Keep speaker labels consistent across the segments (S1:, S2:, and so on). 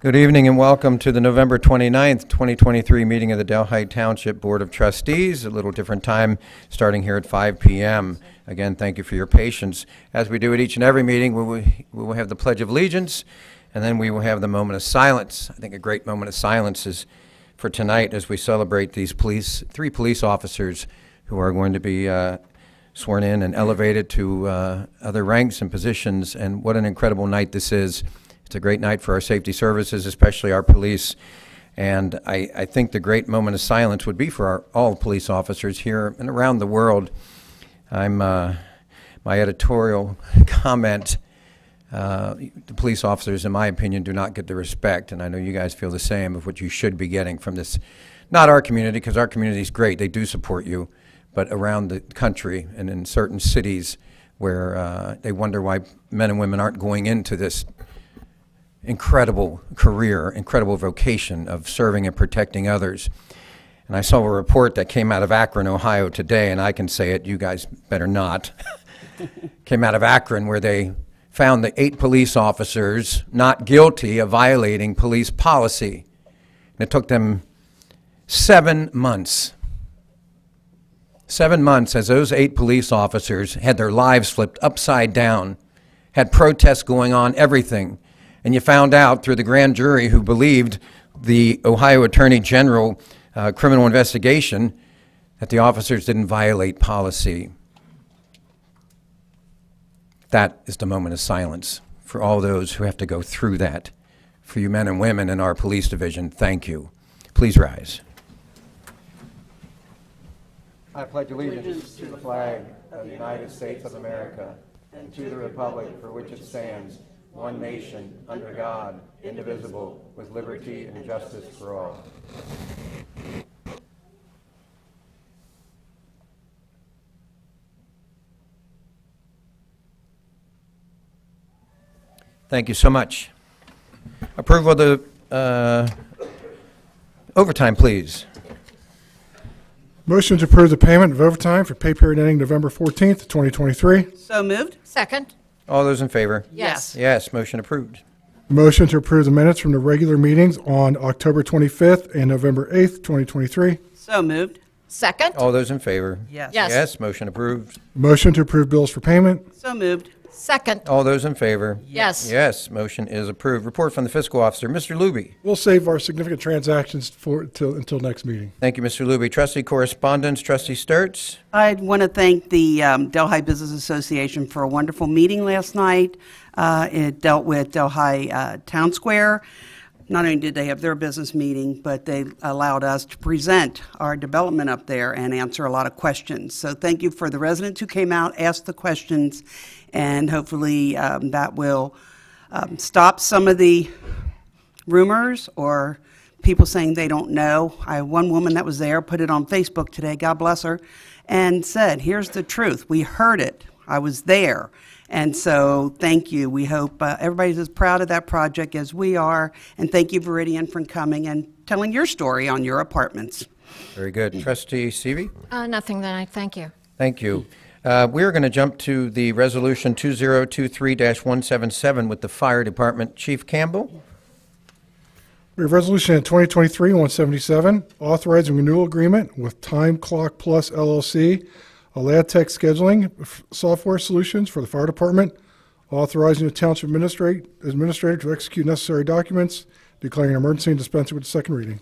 S1: Good evening and welcome to the November 29th, 2023 meeting of the Delhi Township Board of Trustees. A little different time, starting here at 5 PM. Again, thank you for your patience. As we do at each and every meeting, we will we will have the Pledge of Allegiance, and then we will have the moment of silence. I think a great moment of silence is for tonight as we celebrate these police, three police officers who are going to be uh, sworn in and elevated to uh, other ranks and positions, and what an incredible night this is. It's a great night for our safety services, especially our police. And I, I think the great moment of silence would be for our, all police officers here and around the world. I'm, uh, my editorial comment, uh, the police officers, in my opinion, do not get the respect, and I know you guys feel the same of what you should be getting from this, not our community, because our community is great, they do support you, but around the country and in certain cities where uh, they wonder why men and women aren't going into this incredible career, incredible vocation of serving and protecting others. And I saw a report that came out of Akron, Ohio today, and I can say it, you guys better not. came out of Akron where they found the eight police officers not guilty of violating police policy. And it took them seven months. Seven months as those eight police officers had their lives flipped upside down, had protests going on, everything and you found out through the grand jury who believed the Ohio Attorney General uh, criminal investigation that the officers didn't violate policy. That is the moment of silence for all those who have to go through that. For you men and women in our police division, thank you. Please rise. I pledge allegiance to the flag of the United States of America and to the republic for which it stands, one nation, under God, indivisible, with liberty and justice for all. Thank you so much. Approval of the uh, overtime, please.
S2: Motion to approve the payment of overtime for pay period ending November 14th, 2023.
S3: So moved?
S4: Second?
S1: All those in favor?
S4: Yes.
S1: Yes, motion approved.
S2: Motion to approve the minutes from the regular meetings on October 25th and November 8th, 2023.
S3: So moved?
S4: Second?
S1: All those in favor?
S3: Yes.
S4: Yes.
S1: Yes, motion approved.
S2: Motion to approve bills for payment.
S3: So moved?
S4: Second?
S1: All those in favor?
S4: Yes.
S1: Yes, motion is approved. Report from the fiscal officer, Mr. Luby.
S2: We'll save our significant transactions for, till, until next meeting.
S1: Thank you, Mr. Luby. Trustee correspondence, trustee Sturts.
S3: I want to thank the um, Delhi Business Association for a wonderful meeting last night. Uh, It dealt with Delhi uh, Town Square. Not only did they have their business meeting, but they allowed us to present our development up there and answer a lot of questions. So thank you for the residents who came out, asked the questions, and hopefully um, that will um, stop some of the rumors or people saying they don't know. I have one woman that was there, put it on Facebook today, God bless her, and said, Here's the truth. We heard it. I was there. And so, thank you. We hope uh, everybody's as proud of that project as we are. And thank you, Viridian, for coming and telling your story on your apartments.
S1: Very good. Trustee Seavey.
S4: Uh, nothing tonight, thank you.
S1: Thank you. Uh, We're going to jump to the resolution 2023-177 with the fire department. Chief Campbell.
S2: We have resolution 2023-177, authorizing renewal agreement with Time Clock Plus LLC, Aladtec scheduling f- software solutions for the fire department, authorizing the township administrate, administrator to execute necessary documents, declaring an emergency and dispensing with the second reading.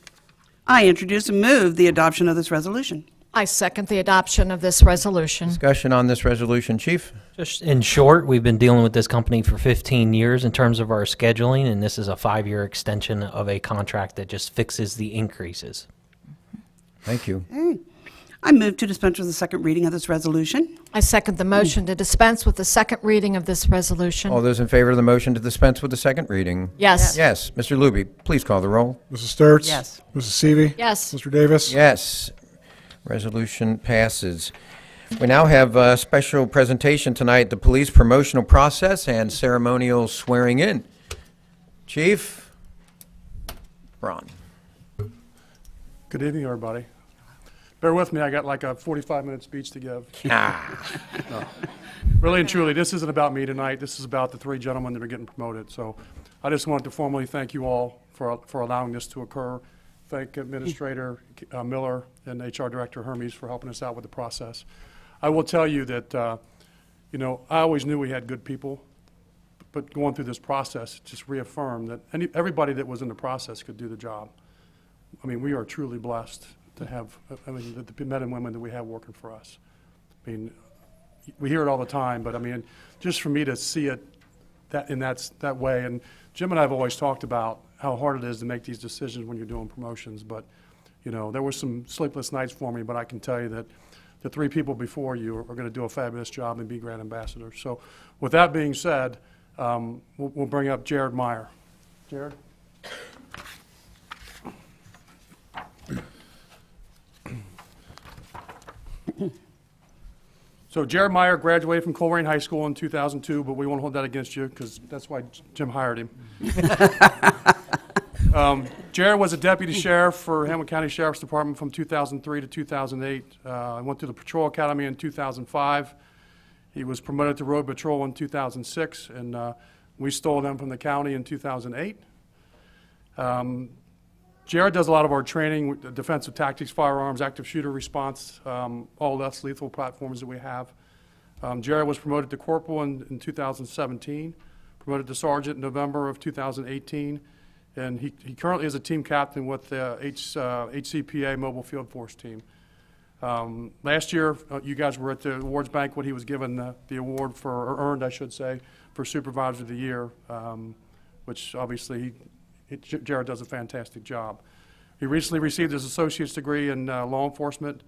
S3: I introduce and move the adoption of this resolution.
S4: I second the adoption of this resolution.
S1: Discussion on this resolution, Chief.
S5: Just in short, we've been dealing with this company for 15 years in terms of our scheduling, and this is a five-year extension of a contract that just fixes the increases.
S1: Thank you.
S3: I move to dispense with the second reading of this resolution.
S4: I second the motion to dispense with the second reading of this resolution.
S1: All those in favor of the motion to dispense with the second reading?
S4: Yes.
S1: Yes. Mr. Luby, please call the roll.
S2: Mrs. Sturts?
S3: Yes.
S2: Mrs. Seavey?
S4: Yes.
S2: Mr. Davis?
S1: Yes. Resolution passes. We now have a special presentation tonight, the police promotional process and ceremonial swearing in. Chief Braun.
S6: Good evening, everybody. Bear with me, I got like a 45-minute speech to give.
S1: Ah,
S6: really and truly, this isn't about me tonight. This is about the three gentlemen that are getting promoted. So I just wanted to formally thank you all for, for allowing this to occur. Thank Administrator uh, Miller and HR Director Hermes for helping us out with the process. I will tell you that, uh, you know, I always knew we had good people, but going through this process just reaffirmed that any, everybody that was in the process could do the job. I mean, we are truly blessed to have, I mean, the, the men and women that we have working for us. I mean, we hear it all the time, but I mean, just for me to see it that, in that, that way, and Jim and I have always talked about how hard it is to make these decisions when you're doing promotions, but, you know, there were some sleepless nights for me, but I can tell you that the three people before you are, are gonna do a fabulous job and be grand ambassadors. So with that being said, um, we'll, we'll bring up Jared Meyer. Jared? So Jared Meyer graduated from Colerain High School in 2002, but we won't hold that against you because that's why Jim hired him. Um, Jared was a deputy sheriff for Hamilton County Sheriff's Department from 2003 to 2008. Uh, I went to the Patrol Academy in 2005. He was promoted to Road Patrol in 2006, and uh, we stole them from the county in 2008. Um, Jared does a lot of our training, defensive tactics, firearms, active shooter response, um, all less lethal platforms that we have. Um, Jared was promoted to corporal in, in 2017, promoted to sergeant in November of 2018, and he, he currently is a team captain with the H, uh, HCPA Mobile Field Force Team. Um, last year, uh, you guys were at the awards banquet. He was given the, the award for, or earned, I should say, for Supervisor of the Year, um, which obviously he, it- Jared does a fantastic job. He recently received his associate's degree in uh, law enforcement.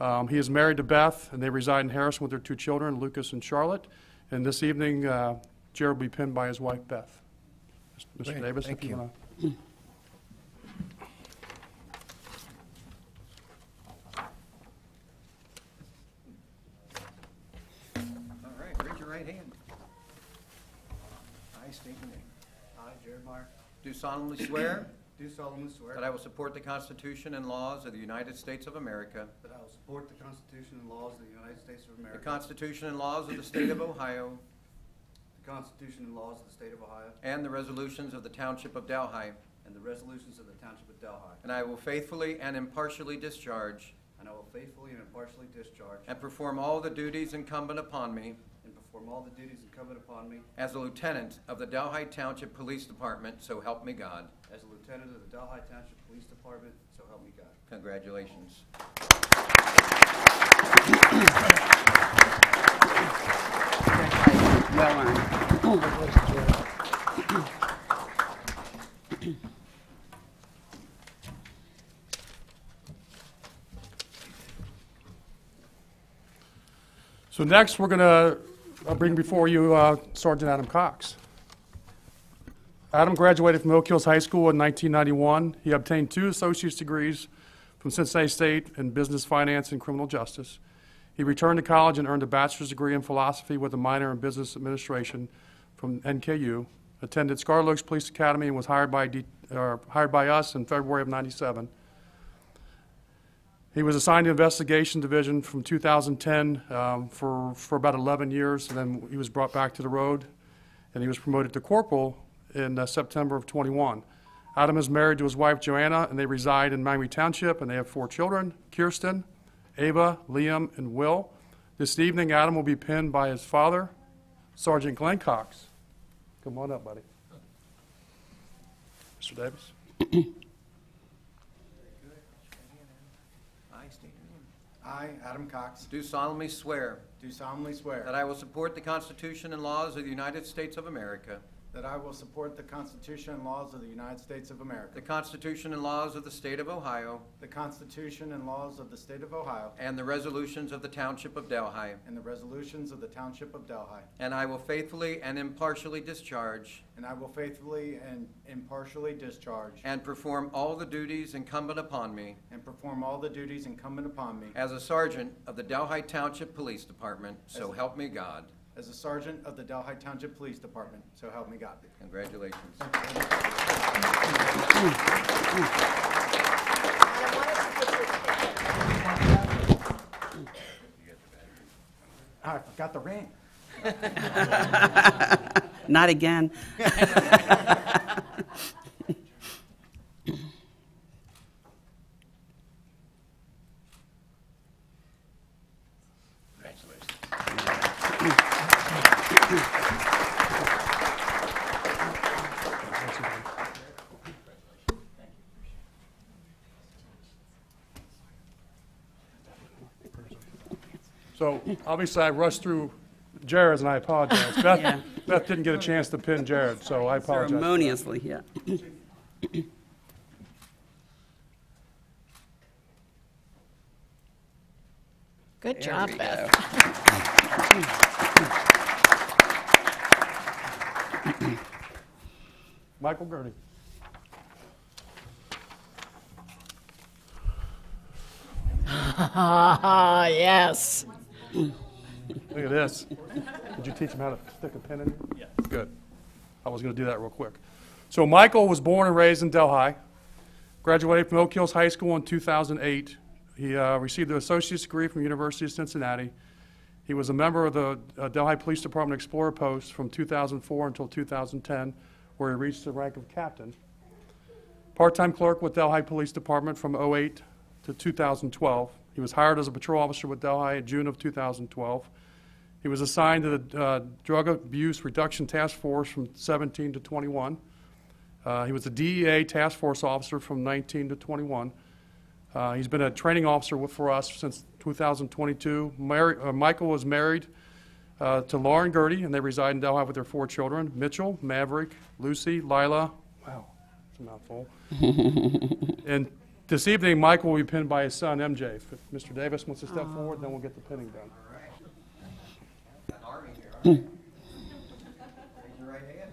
S6: Um, He is married to Beth, and they reside in Harrison with their two children, Lucas and Charlotte. And this evening, uh, Jared will be pinned by his wife, Beth. Mr.
S1: Great,
S6: Davis,
S1: thank
S6: if you
S1: you.
S6: want
S1: All right, raise your right hand. I state your name.
S7: I, Jared Meyer,
S1: Do solemnly swear
S7: do solemnly swear
S1: that I will support the Constitution and laws of the United States of America,
S7: that I will support the Constitution and laws of the United States of America.
S1: the
S7: America,
S1: Constitution and laws of the State of Ohio,
S7: Constitution and laws of the State of Ohio,
S1: and the resolutions of the Township of Delhi,
S7: and the resolutions of the Township of Delhi,
S1: and I will faithfully and impartially discharge.
S7: And I will faithfully and impartially discharge.
S1: And perform all the duties incumbent upon me.
S7: And perform all the duties incumbent upon me.
S1: As a lieutenant of the Delhi Township Police Department, so help me God.
S7: as a lieutenant of the Delhi Township Police Department, so help me God.
S1: Congratulations.
S3: Well earned.
S6: So next, we're going to bring before you uh, Sergeant Adam Cox. Adam graduated from Oak Hills High School in 1991. He obtained two associate's degrees from Cincinnati State in business finance and criminal justice. He returned to college and earned a bachelor's degree in philosophy with a minor in business administration from NKU. Attended Scarlet Police Academy and was hired by, D- hired by us in February of 97. He was assigned to the Investigation Division from 2010 um, for, for about 11 years, and then he was brought back to the road, and he was promoted to corporal in uh, September of 21. Adam is married to his wife Joanna, and they reside in Miami Township, and they have four children, Kirsten, Ava, Liam, and Will. This evening, Adam will be pinned by his father, Sergeant Glenn Cox. Come on up, buddy. Mr. Davis.
S1: I state.
S8: I, Adam Cox,
S1: Do solemnly swear
S8: do solemnly swear that
S1: I will support the Constitution and laws of the United States of America,
S8: that I will support the Constitution and laws of the United States of America, the
S1: Constitution and laws of the State of Ohio,
S8: the Constitution and laws of the State of Ohio,
S1: and the resolutions of the Township of Delhi,
S8: and the resolutions of the Township of Delhi,
S1: and I will faithfully and impartially discharge.
S8: And I will faithfully and impartially discharge.
S1: And perform all the duties incumbent upon me.
S8: And perform all the duties incumbent upon me.
S1: As a sergeant of the Delhi Township Police Department, so help me God.
S8: As a sergeant of the Delhi Township Police Department, so help me God.
S1: Congratulations.
S8: I forgot the ring.
S3: Not again.
S6: So obviously I rushed through Jared's and I apologize. Beth,
S3: Yeah.
S6: Beth didn't get a chance to pin Jared, so I apologize.
S3: Ceremoniously, yeah.
S4: Good job,
S3: we
S4: Beth.
S3: go.
S6: Michael Gurney.
S4: Ah, yes.
S6: Look at this. Did you teach him how to stick a pin in here? Yeah. Good. I was going to do that real quick. So Michael was born and raised in Delhi. Graduated from Oak Hills High School in 2008. He uh, received an associate's degree from University of Cincinnati. He was a member of the uh, Delhi Police Department Explorer Post from 2004 until 2010, where he reached the rank of captain. Part-time clerk with Delhi Police Department from 08 to 2012. He was hired as a patrol officer with Delhi in June of 2012. He was assigned to the uh, Drug Abuse Reduction Task Force from 17 to 21. Uh, He was a DEA Task Force officer from 19 to 21. Uh, He's been a training officer with- for us since 2022. Mary- uh, Michael was married uh, to Lauren Gertie, and they reside in Delhi with their four children, Mitchell, Maverick, Lucy, Lila. Wow, it's a mouthful. And this evening, Michael will be pinned by his son, MJ. If Mr. Davis wants to step forward, then we'll get the pinning done.
S1: An army here, huh? Raise your right hand.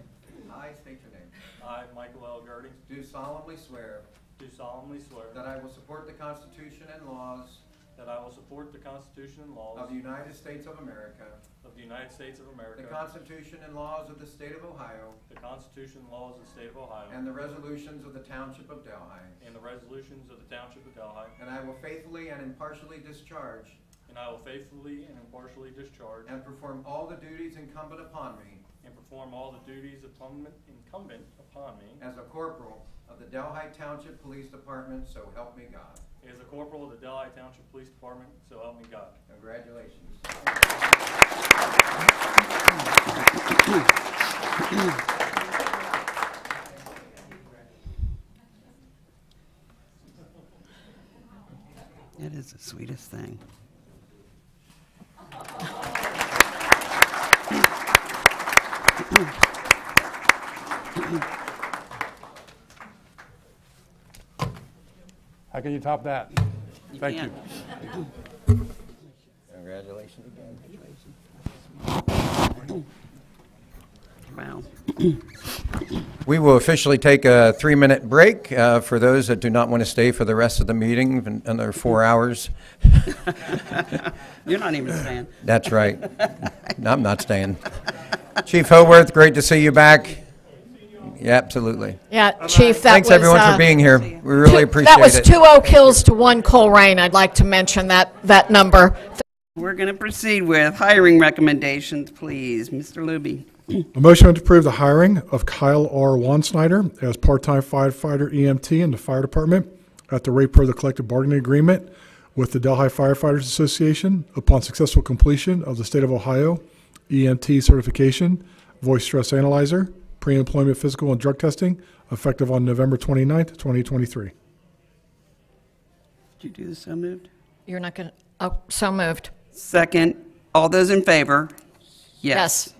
S1: I state your name.
S7: I, Michael L. Gertie,
S1: Do solemnly swear
S7: do solemnly swear
S1: that I will support the Constitution and laws
S7: that I will support the Constitution and laws
S1: of the United States of America,
S7: of the United States of America, the
S1: Constitution and laws of the State of Ohio,
S7: the Constitution and laws of the State of Ohio,
S1: and the resolutions of the Township of Delhi,
S7: and the resolutions of the Township of Delhi,
S1: and I will faithfully and impartially discharge
S7: and I will faithfully and impartially discharge
S1: and perform all the duties incumbent upon me
S7: and perform all the duties incumbent incumbent upon me
S1: as a corporal of the Delhi Township Police Department, so help me God.
S7: As a corporal of the Delhi Township Police Department, so help me God.
S1: Congratulations.
S3: It is the sweetest thing.
S6: can you top that? Thank you.
S3: can't.
S1: Congratulations again.
S3: Wow.
S1: We will officially take a three-minute break uh, for those that do not want to stay for the rest of the meeting, another four hours.
S3: You're not even staying.
S1: That's right. No, I'm not staying. Chief Howarth, great to see you back. Yeah, absolutely.
S4: Yeah, Chief, that was...
S1: Thanks, everyone,
S4: uh,
S1: for being here. We really appreciate it.
S4: That was
S1: it.
S4: two Oak Hills to one Colerain. I'd like to mention that, that number.
S3: We're going to proceed with hiring recommendations, please. Mr. Luby.
S2: A motion to approve the hiring of Kyle R. Wansnyder as part-time firefighter EMT in the fire department at the rate per the collective bargaining agreement with the Delhi Firefighters Association upon successful completion of the State of Ohio EMT certification, voice stress analyzer, pre-employment physical and drug testing, effective on November 29th, 2023.
S3: Did you do the so moved?
S4: You're not going to, oh, so moved.
S3: Second. All those in favor?
S4: Yes.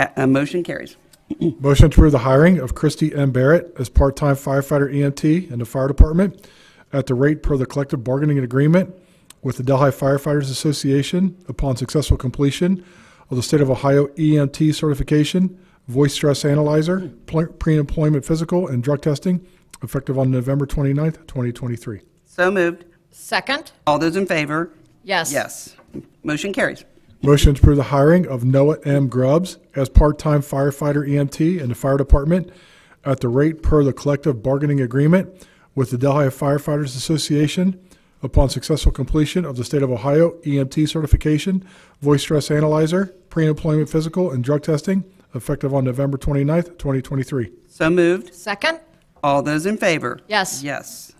S3: A, a motion carries.
S2: Motion to approve the hiring of Christy M. Barrett as part-time firefighter EMT in the fire department at the rate per the collective bargaining agreement with the Delhi Firefighters Association upon successful completion of the State of Ohio EMT certification, voice stress analyzer, pre-employment physical, and drug testing, effective on November 29th, 2023.
S3: So moved.
S4: Second?
S3: All those in favor?
S4: Yes.
S3: Yes. Motion carries.
S2: Motion to approve the hiring of Noah M. Grubbs as part-time firefighter EMT in the fire department at the rate per the collective bargaining agreement with the Delhi Firefighters Association upon successful completion of the State of Ohio EMT certification, voice stress analyzer, pre-employment physical, and drug testing, effective on November 29th, 2023.
S3: So moved.
S4: Second?
S3: All those in favor?
S4: Yes.
S3: Yes.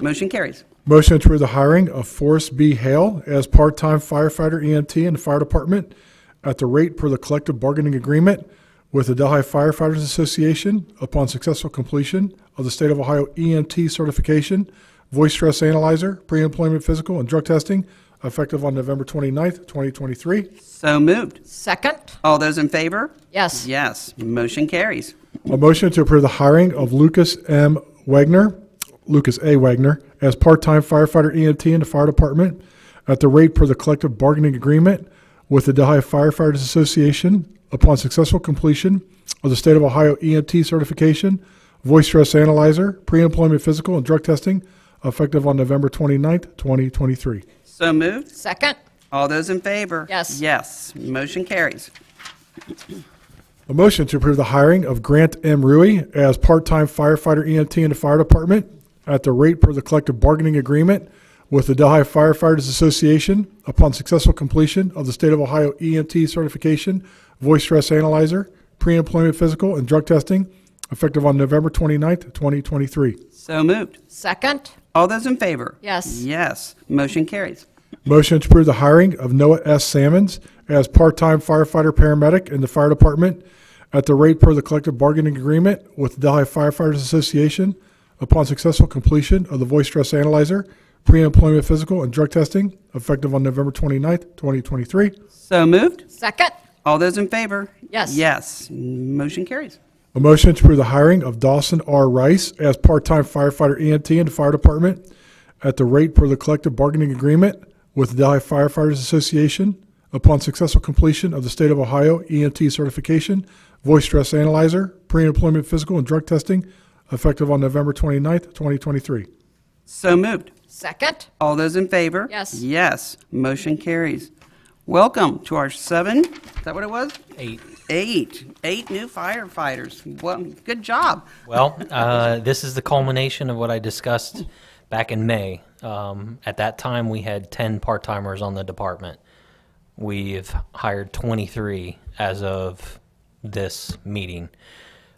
S3: Motion carries.
S2: Motion to approve the hiring of Forrest B. Hale as part-time firefighter EMT in the fire department at the rate per the collective bargaining agreement with the Delhi Firefighters Association upon successful completion of the State of Ohio EMT certification, voice stress analyzer, pre-employment physical, and drug testing, effective on November 29th, 2023.
S3: So moved.
S4: Second?
S3: All those in favor?
S4: Yes.
S3: Yes. Motion carries.
S2: A motion to approve the hiring of Lucas M. Wagner, Lucas A. Wagner, as part-time firefighter EMT in the fire department at the rate per the collective bargaining agreement with the Delhi Firefighters Association upon successful completion of the State of Ohio EMT certification, voice stress analyzer, pre-employment physical, and drug testing, effective on November 29th, 2023.
S3: So moved.
S4: Second?
S3: All those in favor?
S4: Yes.
S3: Yes. Motion carries.
S2: A motion to approve the hiring of Grant M. Rui as part-time firefighter EMT in the fire department at the rate per the collective bargaining agreement with the Delhi Firefighters Association upon successful completion of the State of Ohio EMT certification, voice stress analyzer, pre-employment physical, and drug testing, effective on November 29th, 2023.
S3: So moved.
S4: Second?
S3: All those in favor?
S4: Yes.
S3: Yes. Motion carries.
S2: Motion to approve the hiring of Noah S. Salmons as part-time firefighter paramedic in the fire department at the rate per the collective bargaining agreement with the Delhi Firefighters Association upon successful completion of the voice stress analyzer, pre-employment physical, and drug testing, effective on November 29th, 2023.
S3: So moved.
S4: Second?
S3: All those in favor?
S4: Yes.
S3: Yes. Motion carries.
S2: A motion to approve the hiring of Dawson R. Rice as part-time firefighter EMT in the fire department at the rate per the collective bargaining agreement with the Delhi Firefighters Association upon successful completion of the State of Ohio EMT certification, voice stress analyzer, pre-employment physical, and drug testing, effective on November 29th, 2023.
S3: So moved.
S4: Second?
S3: All those in favor?
S4: Yes.
S3: Yes. Motion carries. Welcome to our seven, is that what it was?
S5: Eight.
S3: Eight. Eight new firefighters. Well, good job.
S5: Well, uh, this is the culmination of what I discussed back in May. Um, at that time, we had 10 part timers on the department. We've hired 23 as of this meeting.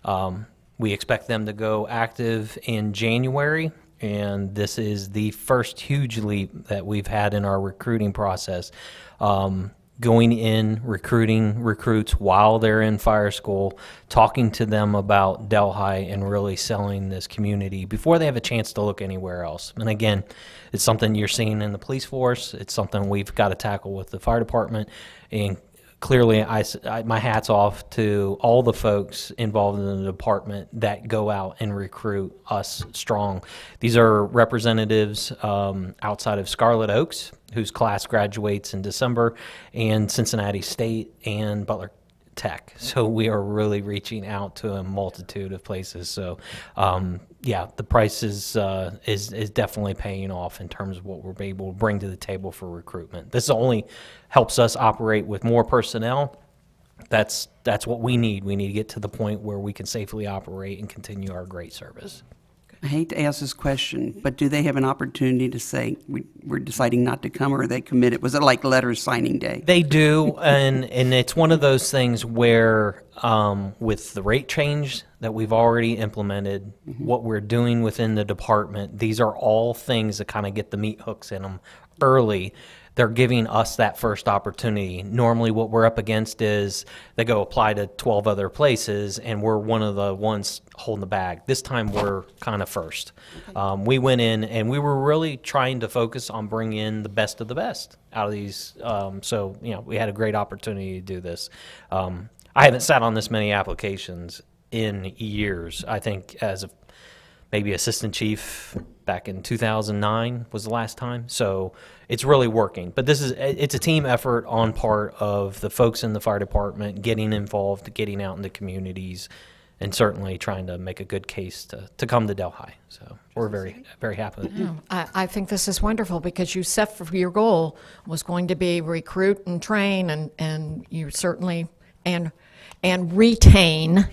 S5: Um, we expect them to go active in January, and this is the first huge leap that we've had in our recruiting process. Um, going in, recruiting recruits while they're in fire school, talking to them about Delhi, and really selling this community before they have a chance to look anywhere else. And again, it's something you're seeing in the police force. It's something we've got to tackle with the fire department, and clearly, I, I- my hat's off to all the folks involved in the department that go out and recruit us strong. These are representatives um, outside of Scarlet Oaks, whose class graduates in December, and Cincinnati State and Butler Tech. So we are really reaching out to a multitude of places. So um, yeah, the price is, uh, is is definitely paying off in terms of what we're able to bring to the table for recruitment. This only helps us operate with more personnel. That's that's what we need. We need to get to the point where we can safely operate and continue our great service.
S3: I hate to ask this question, but do they have an opportunity to say, we, we're deciding not to come, or are they committed? Was it like letters signing day?
S5: They do, and and it's one of those things where, um, with the rate change that we've already implemented, what we're doing within the department, these are all things that kind of get the meat hooks in them early. They're giving us that first opportunity. Normally, what we're up against is they go apply to 12 other places, and we're one of the ones holding the bag. This time, we're kind of first. Um, we went in and we were really trying to focus on bringing in the best of the best out of these. Um, so, you know, we had a great opportunity to do this. Um, I haven't sat on this many applications in years. I think as a maybe assistant chief back in 2009 was the last time. So it's really working. But this is it's a team effort on part of the folks in the fire department getting involved, getting out in the communities, and certainly trying to make a good case to, to come to Delhi. So we're very very happy.
S4: I, I think this is wonderful because you set for your goal was going to be recruit and train and, and you certainly, and, and retain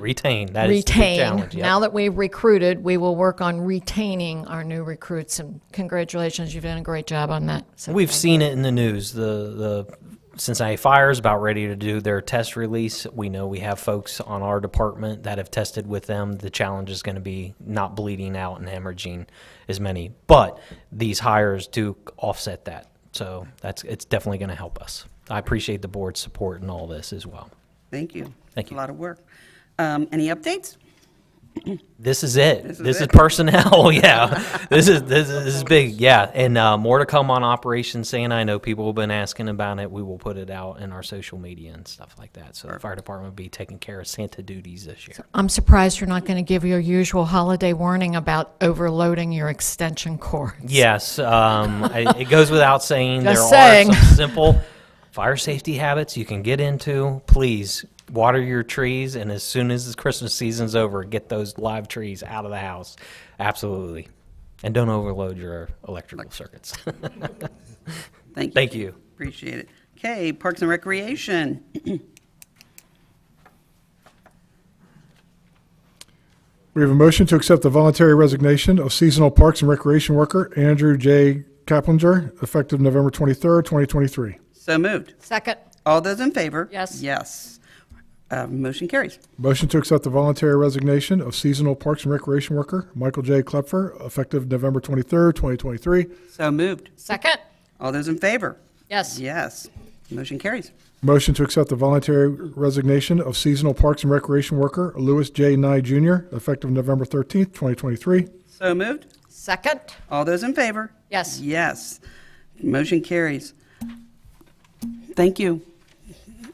S5: Retain. That is the big
S4: retain.
S5: challenge. Yep.
S4: Now that we've recruited, we will work on retaining our new recruits. And congratulations, you've done a great job on that. So
S5: We've
S4: thank
S5: seen it in the news. The the Cincinnati Fire is about ready to do their test release. We know we have folks on our department that have tested with them. The challenge is going to be not bleeding out and hemorrhaging as many, but these hires do offset that. So that's it's definitely going to help us. I appreciate the board's support in all this as well.
S3: Thank you.
S5: Thank
S3: It's
S5: you.
S3: A lot of work. Um, Any updates?
S5: This is it.
S3: This
S5: This
S3: is
S5: is,
S3: it.
S5: personnel. yeah, this is this is, this is big. Yeah, and uh, more to come on Operation Santa. I know people have been asking about it. We will put it out in our social media and stuff like that. So the fire department will be taking care of Santa duties this year.
S4: I'm surprised you're not going to give your usual holiday warning about overloading your extension cords.
S5: Yes, um, I, it goes without saying there
S4: Just
S5: are some simple fire safety habits you can get into. Please water your trees, and as soon as the Christmas season's over, get those live trees out of the house. Absolutely, and don't overload your electrical circuits.
S3: Thank you.
S5: Thank you.
S3: Appreciate it. Okay, Parks and Recreation.
S2: We have a motion to accept the voluntary resignation of seasonal parks and recreation worker Andrew J. Kaplinger, effective November 23rd, 2023.
S3: So moved.
S4: Second,
S3: All those in favor?
S4: Yes.
S3: Yes. Uh, Motion carries.
S2: Motion to accept the voluntary resignation of seasonal parks and recreation worker Michael J. Klepfer, effective November 23rd, 2023.
S3: So moved.
S4: second,
S3: All those in favor?
S4: yes.
S3: Yes. Motion carries.
S2: Motion to accept the voluntary resignation of seasonal parks and recreation worker Louis J. Nye Jr., effective November 13th, 2023.
S3: So moved.
S4: Second,
S3: All those in favor?
S4: yes.
S3: Yes. Motion carries. Thank you,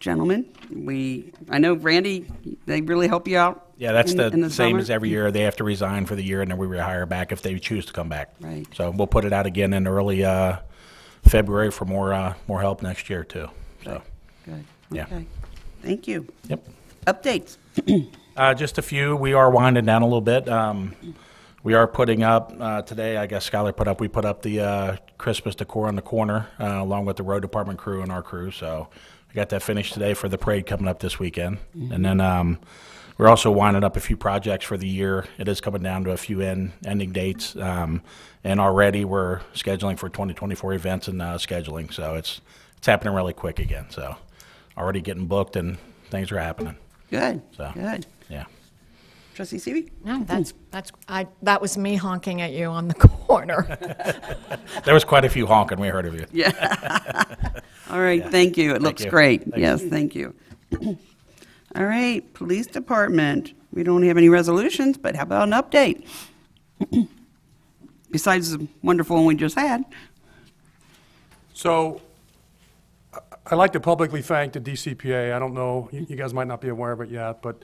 S3: gentlemen. We, I know Randy, they really help you out.
S9: Yeah, that's
S3: in-
S9: the,
S3: in
S9: same
S3: summer?
S9: as every year. They have to resign for the year, and then we rehire back if they choose to come back.
S3: Right.
S9: So we'll put it out again in early uh, February for more uh, more help next year too. So,
S3: Good.
S9: Yeah.
S3: Okay. Thank you.
S9: yep.
S3: Updates.
S9: Uh, just a few. We are winding down a little bit. Um, we are putting up uh, today. I guess Skylar put up. We put up the uh, Christmas decor on the corner uh, along with the road department crew and our crew. So I got that finished today for the parade coming up this weekend. And then um, we're also winding up a few projects for the year. It is coming down to a few end, ending dates. Um, and already we're scheduling for 2024 events and uh, scheduling. So it's it's happening really quick again. So already getting booked and things are happening.
S3: Good.
S9: So.
S3: Good.
S9: Yeah.
S3: Trustee Seavey?
S4: No, mm-hmm. that's, that's, I, that was me honking at you on the corner.
S9: There was quite a few honking. We heard of you. Yeah.
S3: All right, thank you. It looks
S9: you.
S3: great.
S9: Thank
S3: Yes, thank you. All right, Police Department. We don't have any resolutions, but how about an update? Besides the wonderful one we just had.
S6: So I- I'd like to publicly thank the DCPA. I don't know, you you guys might not be aware of it yet, but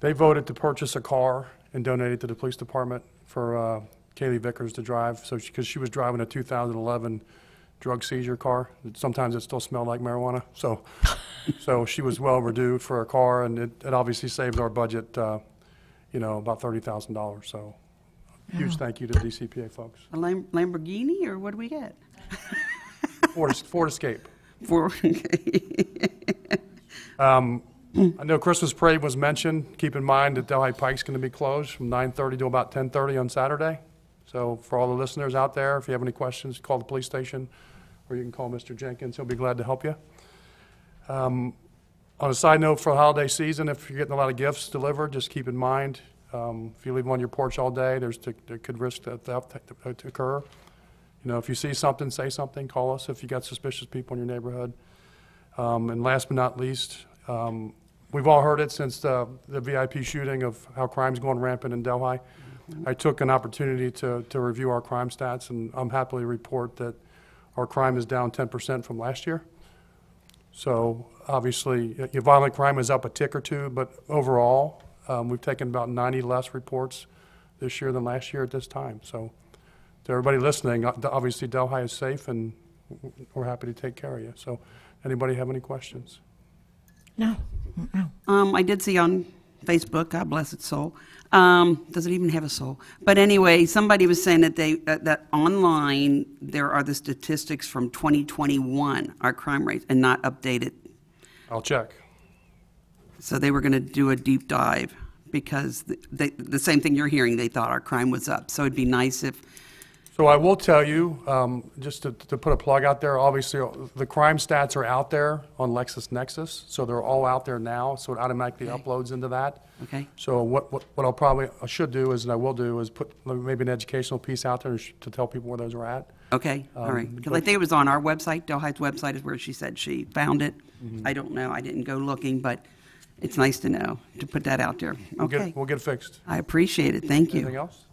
S6: they voted to purchase a car and donate it to the police department for uh, Kaylee Vickers to drive, so, because she was driving a 2011 drug seizure car. Sometimes it still smelled like marijuana, so, so she was well overdue for a car, and it it obviously saved our budget, uh, you know, about $30,000, so huge thank you to the DCPA folks.
S3: A Lam- Lamborghini, or what do we get?
S6: Ford Ford Escape.
S3: For,
S6: I know Christmas parade was mentioned. Keep in mind that Delhi Pike's going to be closed from 9:30 to about 10:30 on Saturday. So for all the listeners out there, if you have any questions, call the police station, or you can call Mr. Jenkins. He'll be glad to help you. Um, On a side note, for the holiday season, if you're getting a lot of gifts delivered, just keep in mind, um, if you leave them on your porch all day, there's, there could risk that theft to- to occur. You know, if you see something, say something, call us if you got suspicious people in your neighborhood. Um, And last but not least, um, we've all heard it since the the VIP shooting of how crime's going rampant in Delhi. I took an opportunity to to review our crime stats, and I'm happy to report that our crime is down 10% from last year. So obviously, y- your violent crime is up a tick or two, but overall, um, we've taken about 90 less reports this year than last year at this time. So to everybody listening, uh, obviously Delhi is safe, and we're happy to take care of you. So anybody have any questions?
S4: No, no.
S3: um, I did see on Facebook, God bless its soul. Um, does it even have a soul? But anyway, somebody was saying that they, that, that online, there are the statistics from 2021, our crime rates, and not updated.
S6: I'll check.
S3: So they were going to do a deep dive. because th- they, the same thing you're hearing, they thought our crime was up. So it'd be nice if,
S6: So I will tell you, um, just to, to put a plug out there, obviously, uh, the crime stats are out there on LexisNexis, so they're all out there now, so it automatically uploads into that.
S3: okay?
S6: So what, what what I'll probably, I should do is, and I will do, is put maybe an educational piece out there to tell people where those are at.
S3: Okay, all right.
S6: Um,
S3: Because I think it was on our website, Delhi's website is where she said she found it. I don't know, I didn't go looking, but it's nice to know, to put that out there.
S6: We'll get,
S3: Okay,
S6: we'll get it fixed.
S3: I appreciate it, thank you.
S6: Anything else?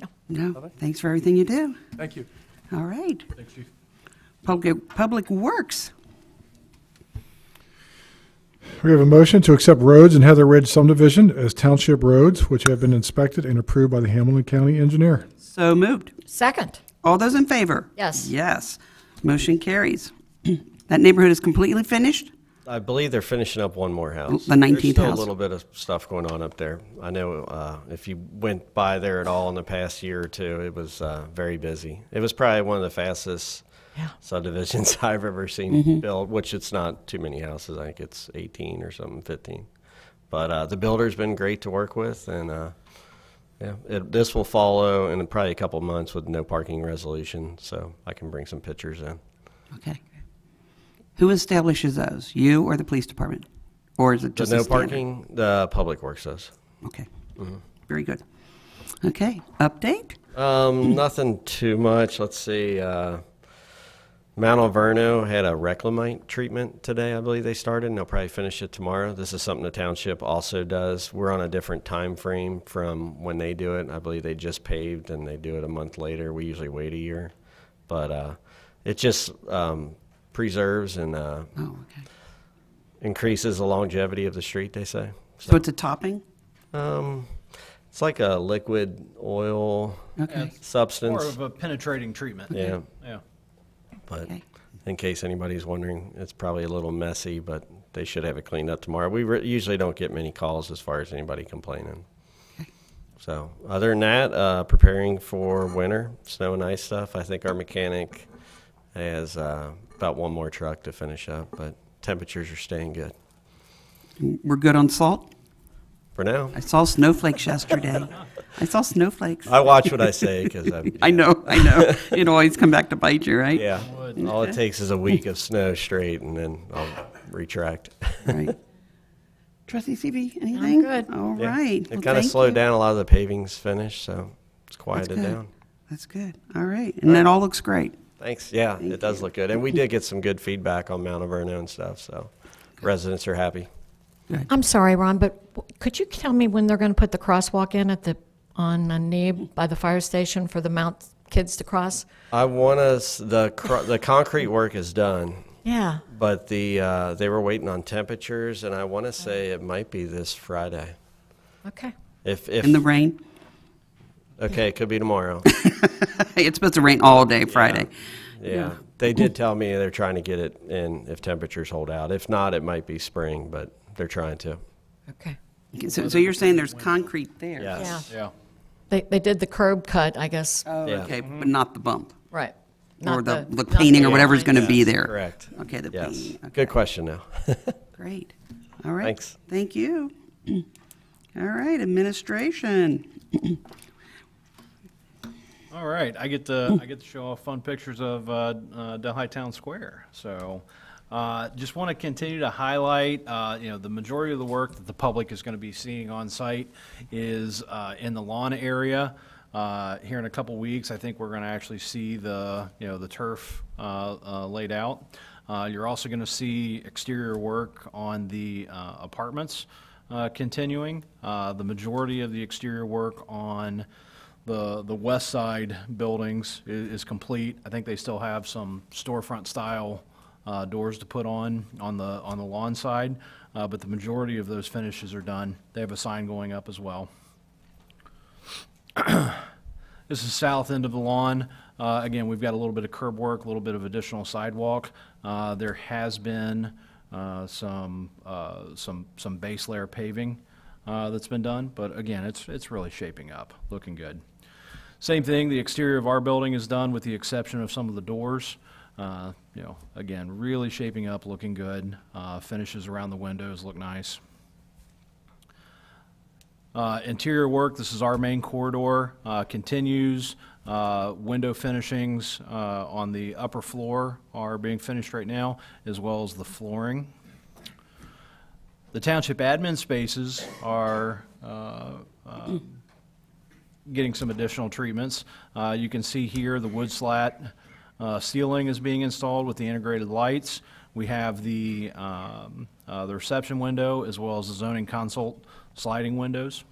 S3: No, No. thanks for everything you do.
S6: Thank you.
S3: All right. Public, Public Works,
S2: We have a motion to accept roads in Heather Ridge subdivision as township roads, which have been inspected and approved by the Hamilton County Engineer.
S3: so moved.
S4: Second.
S3: All those in favor?
S4: Yes.
S3: Yes. Motion carries. That neighborhood is completely finished?
S10: I believe they're finishing up one more house.
S3: The 19th
S10: There's still
S3: house.
S10: a little bit of stuff going on up there. I know uh, if you went by there at all in the past year or two, it was uh, very busy. It was probably one of the fastest
S4: Yeah.
S10: subdivisions I've ever seen
S3: Mm-hmm.
S10: built, which it's not too many houses. I think it's 18 or something, 15. But uh, the builder's been great to work with, and uh, yeah, it, this will follow in probably a couple months with no parking resolution, so I can bring some pictures in.
S3: Okay. Who establishes those? You or the police department? Or is it just
S10: no parking, the public works does.
S3: Okay.
S10: Mm-hmm.
S3: Very good. Okay, update?
S10: Um, nothing too much. Let's see. Uh, Mount Alverno had a reclamite treatment today. I believe they started, and they'll probably finish it tomorrow. This is something the township also does. We're on a different time frame from when they do it. I believe they just paved, and they do it a month later. We usually wait a year, but uh, it just um, preserves and uh,
S3: Oh, okay.
S10: increases the longevity of the street. They say.
S3: So it's a topping?
S10: Um, it's like a liquid oil
S3: Okay.
S10: substance.
S7: More of a penetrating treatment.
S10: Yeah.
S7: Yeah.
S10: But
S3: Okay.
S10: in case anybody's wondering, it's probably a little messy, but they should have it cleaned up tomorrow. We re- usually don't get many calls as far as anybody complaining. So, other than that, uh, preparing for winter, snow and ice stuff. I think our mechanic has uh, about one more truck to finish up, but temperatures are staying good
S3: We're good on salt?
S10: for now.
S3: I saw snowflakes yesterday. I saw snowflakes.
S10: I watch what I say because
S3: I know, I know. It'll always come back to bite you, right?
S10: Yeah, all it takes is a week of snow straight, and then I'll retract.
S3: Right. Trustee Seavey, anything?
S4: good.
S3: All
S10: Yeah.
S3: right.
S10: It
S3: Well,
S10: kind of slowed
S3: you.
S10: down. A lot of the paving's finished, so it's quieted
S3: good.
S10: down.
S3: That's good. All right. And that all looks great.
S10: Thanks. Yeah,
S3: Thank
S10: it does
S3: you.
S10: look good, and we did get some good feedback on Mount Alverno and stuff. So residents are happy.
S4: I'm sorry, Ron, but could you tell me when they're going to put the crosswalk in at the, on uh, Neeb by the fire station for the Mount kids to cross?
S10: I want us the cr- the concrete work is done,
S4: Yeah.
S10: but the uh, they were waiting on temperatures, and I want to say it might be this Friday.
S4: Okay.
S10: If if
S3: In the rain.
S10: Okay, it could be tomorrow.
S3: It's supposed to rain all day Friday.
S10: Yeah, they did tell me they're trying to get it in if temperatures hold out. If not, it might be spring, but they're trying to.
S4: Okay.
S3: Okay, So, so you're saying there's concrete there?
S10: Yes.
S4: Yeah.
S7: Yeah.
S4: They, they did the curb cut, I guess.
S3: Oh,
S10: Yeah.
S3: okay, but mm-hmm. not the bump?
S4: Right.
S3: Or
S4: Not
S3: the, the
S4: not
S3: painting or
S4: the
S3: whatever's
S4: line.
S3: going to be there?
S10: Correct.
S3: Okay, the
S10: Yes.
S3: painting. Okay,
S10: Good question now.
S3: Great. All right.
S10: Thanks.
S3: Thank you. All right, administration.
S7: All right, I get to I get to show off fun pictures of uh, uh, Delhi Town Square. So, uh, just want to continue to highlight, uh, you know, the majority of the work that the public is going to be seeing on site is uh, in the lawn area. Uh, here in a couple weeks, I think we're going to actually see the you know the turf uh, laid out. You're also going to see exterior work on the apartments continuing. The majority of the exterior work on the, the west side buildings is, is complete. I think they still have some storefront style uh, doors to put on, on the, on the lawn side, uh, but the majority of those finishes are done. They have a sign going up as well. This is south end of the lawn. Uh, Again, we've got a little bit of curb work, a little bit of additional sidewalk. Uh, There has been uh, some, uh, some, some base layer paving that's been done, but again, it's, it's really shaping up, looking good. Same thing, the exterior of our building is done with the exception of some of the doors. Uh, You know, again, really shaping up, looking good. Uh, Finishes around the windows look nice. Uh, Interior work, this is our main corridor, uh, continues. Uh, Window finishings uh, on the upper floor are being finished right now, as well as the flooring. The township admin spaces are getting some additional treatments. Uh, You can see here, the wood slat uh, ceiling is being installed with the integrated lights. We have the, um, uh, the reception window as well as the zoning consult sliding windows.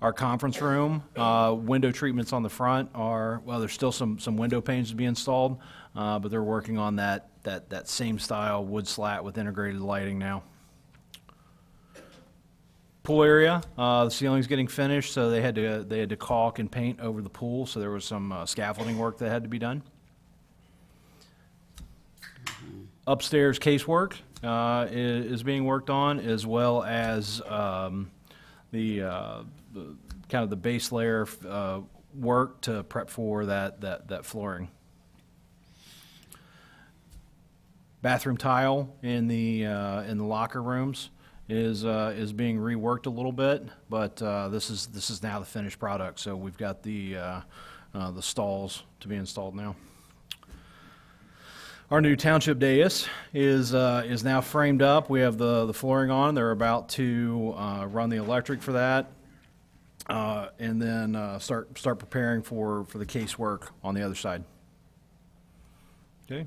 S7: Our conference room, uh, window treatments on the front are, well, there's still some, some window panes to be installed, uh, but they're working on that, that, that same style wood slat with integrated lighting now. Pool area, uh, the ceiling's getting finished, so they had to, they had to caulk and paint over the pool, so there was some uh, scaffolding work that had to be done. Upstairs casework, uh, is being worked on, as well as, um, the, uh, the, kind of the base layer, uh, work to prep for that, that, that flooring. Bathroom tile in the, uh, in the locker rooms is, uh, is being reworked a little bit, but, uh, this is, this is now the finished product, so we've got the, uh, uh, the stalls to be installed now. Our new township dais is, uh, is now framed up. We have the, the flooring on. They're about to, uh, run the electric for that. And then, start, start preparing for, for the casework on the other side. Okay.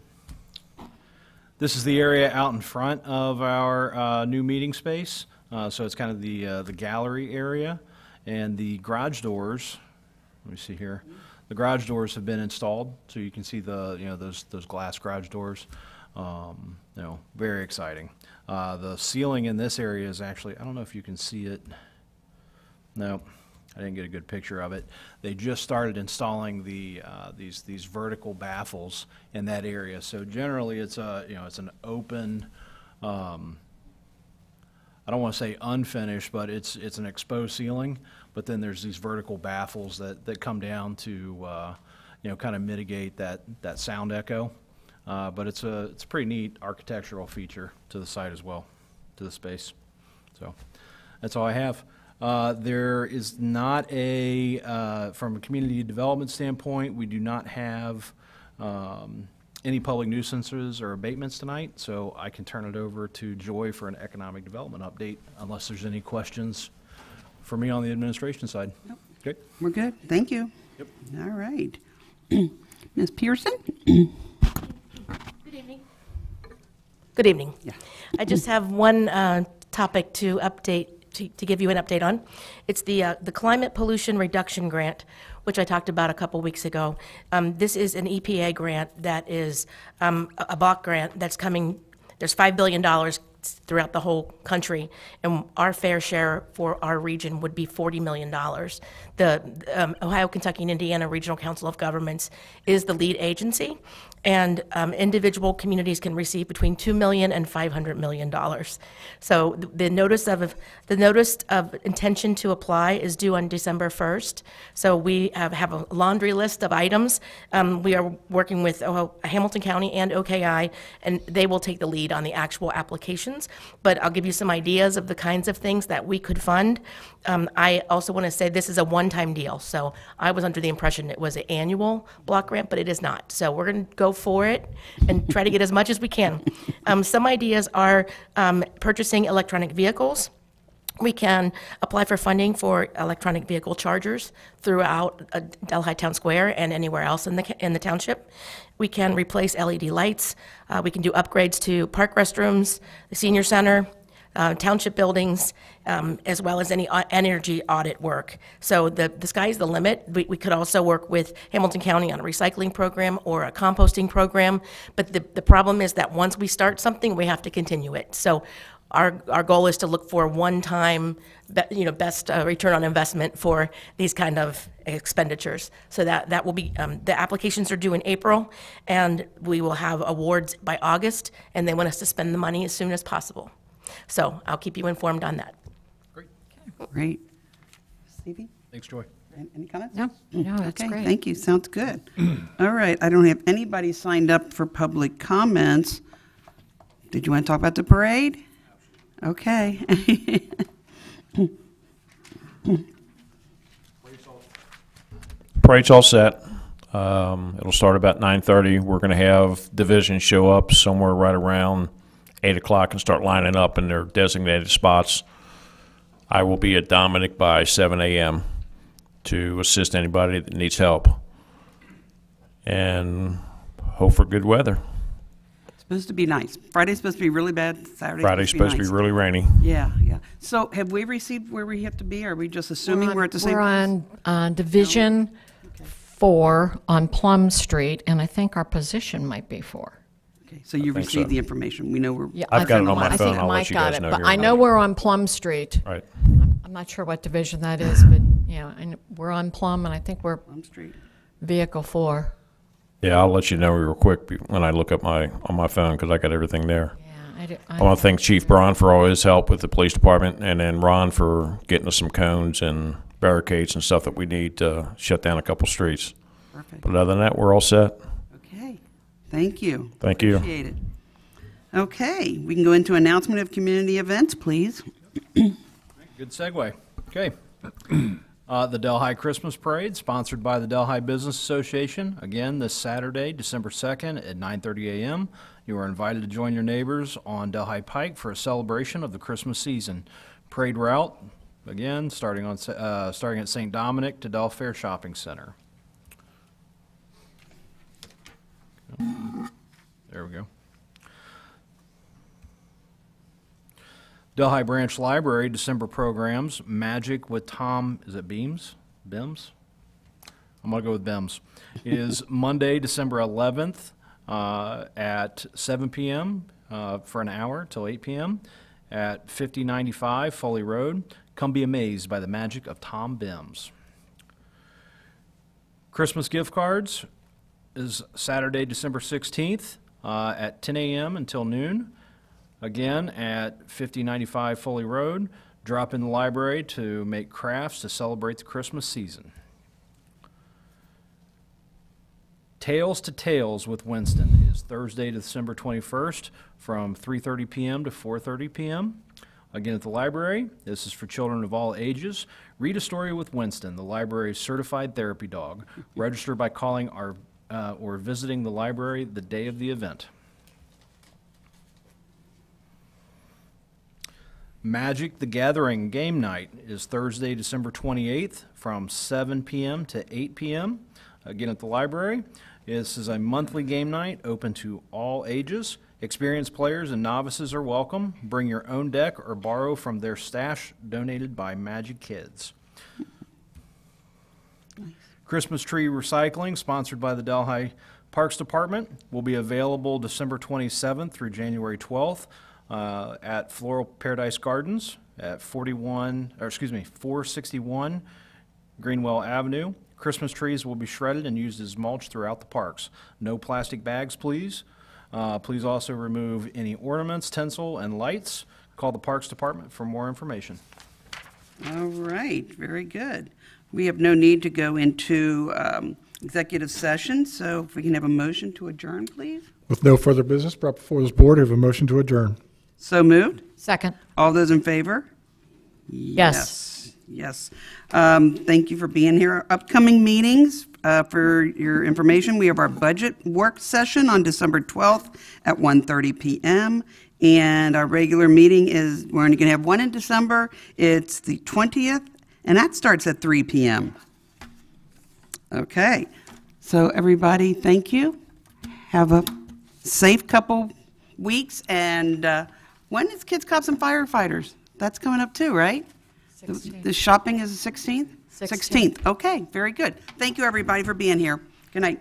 S7: This is the area out in front of our, uh, new meeting space. Uh, so it's kind of the, uh, the gallery area. And the garage doors, let me see here. The garage doors have been installed, so you can see the, you know, those, those glass garage doors. Um, you know, very exciting. Uh, the ceiling in this area is actually, I don't know if you can see it. No, I didn't get a good picture of it. They just started installing the, uh, these, these vertical baffles in that area. So generally, it's a, you know, it's an open, um, I don't want to say unfinished, but it's, it's an exposed ceiling, but then there's these vertical baffles that, that come down to, uh, you know, kind of mitigate that, that sound echo. Uh, But it's a, it's a pretty neat architectural feature to the site as well, to the space. So, that's all I have. Uh, There is not a, uh, from a community development standpoint, we do not have um, any public nuisances or abatements tonight, so I can turn it over to Joy for an economic development update, unless there's any questions for me on the administration side. Nope. Okay.
S3: We're good, thank you. Yep. All right. Ms. Pearson?
S11: Good evening. Good evening.
S3: Yeah.
S11: I just have one uh, topic to update, to to give you an update on. It's the, uh, the Climate Pollution Reduction Grant, which I talked about a couple weeks ago. Um, This is an EPA grant that is um, a a block grant that's coming, there's $5 billion throughout the whole country, and our fair share for our region would be $40 million. The um, Ohio, Kentucky, and Indiana Regional Council of Governments is the lead agency, and um, individual communities can receive between $2 million and $500 million. So th- the notice of, the notice of intention to apply is due on December 1st. So we have, have a laundry list of items. Um, We are working with Hamilton County and OKI, and they will take the lead on the actual applications. But I'll give you some ideas of the kinds of things that we could fund. Um, I also want to say this is a one-time deal, so I was under the impression it was an annual block grant, but it is not. So we're going to go for it and try to get as much as we can. Um, Some ideas are um, purchasing electronic vehicles. We can apply for funding for electronic vehicle chargers throughout uh, Delhi Town Square and anywhere else in the, in the township. We can replace LED lights. Uh, We can do upgrades to park restrooms, the senior center, uh, township buildings, um, as well as any au- energy audit work. So the, the sky's the limit. We, we could also work with Hamilton County on a recycling program or a composting program. But the, the problem is that once we start something, we have to continue it. So our, our goal is to look for one-time, be- you know, best uh, return on investment for these kind of expenditures. So that, that will be, um, the applications are due in April, and we will have awards by August, and they want us to spend the money as soon as possible. So I'll keep you informed on that.
S3: Great. Great. Stevie?
S7: Thanks, Joy.
S3: Any comments?
S4: No, no, that's
S3: Okay,
S4: great.
S3: thank you, sounds good. All right, I don't have anybody signed up for public comments. Did you want to talk about the parade? Okay.
S12: Parade's all set. Um, it'll start about nine thirty. We're gonna have divisions show up somewhere right around eight o'clock and start lining up in their designated spots. I will be at Dominic by seven AM to assist anybody that needs help. And hope for good weather.
S3: Supposed to be nice. Friday's supposed to be really bad, Saturday's
S12: Friday's supposed to be
S3: nice.
S12: really rainy.
S3: Yeah, yeah. So have we received where we have to be? Are we just assuming we're at the same?
S4: We're
S3: place?
S4: on uh, Division Four on Plum Street, and I think our position might be four.
S3: Okay, so you
S12: think so.
S3: received the information. We know we're.
S4: Yeah,
S12: I've
S4: I
S12: got
S4: think-
S12: it on my
S4: I
S12: phone.
S4: think
S12: I'll let
S4: Mike
S12: you
S4: got
S12: guys
S4: it,
S12: know
S4: But
S12: here
S4: I
S12: in a
S4: know
S12: minute.
S4: we're on Plum Street.
S12: Right.
S4: I'm not sure what division that is, but, yeah, and we're on Plum, and I think we're
S3: Plum Street.
S4: Vehicle Four.
S12: Yeah, I'll let you know real quick be- when I look up my, on my phone, because I got everything there.
S4: Yeah, I do-
S12: I want to thank Chief Braun for all his help with the police department, and then Ron for getting us some cones and barricades and stuff that we need to shut down a couple streets.
S3: Perfect.
S12: But other than that, we're all set.
S3: Okay, thank you.
S12: Thank you.
S3: Appreciate it. Okay, we can go into announcement of community events, please.
S7: Good segue. Okay. Uh, the Delhi Christmas Parade, sponsored by the Delhi Business Association. Again, this Saturday, December 2nd at 9:30 a.m. You are invited to join your neighbors on Delhi Pike for a celebration of the Christmas season. Parade route, again, starting on uh, starting at St. Dominic to Del Fair Shopping Center. There we go. Delhi Branch Library, December programs, Magic with Tom, is it Beams? Bims? I'm going to go with Bims. Is Monday, December 11th uh, at 7 p.m. uh, for an hour till 8 p.m. at 5095 Foley Road. Come be amazed by the magic of Tom Bims. Christmas gift cards is Saturday, December 16th uh, at 10 a.m. until noon. Again, at 5095 Foley Road. Drop in the library to make crafts to celebrate the Christmas season. Tales to Tales with Winston is Thursday, December 21st from 3:30 p.m. to 4:30 p.m. Again at the library. This is for children of all ages. Read a story with Winston, the library's certified therapy dog. Register by calling our uh, or visiting the library the day of the event. Magic the Gathering game night is Thursday, December 28th from 7 p.m. to 8 p.m. Again at the library. This is a monthly game night open to all ages. Experienced players and novices are welcome. Bring your own deck or borrow from their stash donated by Magic Kids. Christmas tree recycling, sponsored by the Delhi Parks Department, will be available December 27th through January 12th uh, at Floral Paradise Gardens at 41, or excuse me, 461 Greenwell Avenue. Christmas trees will be shredded and used as mulch throughout the parks. No plastic bags, please. Uh, Please also remove any ornaments, tinsel, and lights. Call the Parks Department for more information.
S3: All right, very good. We have no need to go into um, executive session, so if we can have a motion to adjourn, please.
S2: With no further business brought before this board, I have a motion to adjourn.
S3: So moved?
S4: Second.
S3: All those in favor?
S4: Yes.
S3: Yes. Um, Thank you for being here. Upcoming meetings, uh, for your information, we have our budget work session on December 12th at 1:30 PM. And our regular meeting is, we're only going to have one in December. It's the 20th, and that starts at 3 PM. Okay. So everybody, thank you. Have a safe couple weeks. And uh, when is Kids, Cops, and Firefighters? That's coming up too, right? The- The shopping is the 16th?
S4: 16th.
S3: 16th, okay, very good. Thank you, everybody, for being here. Good night.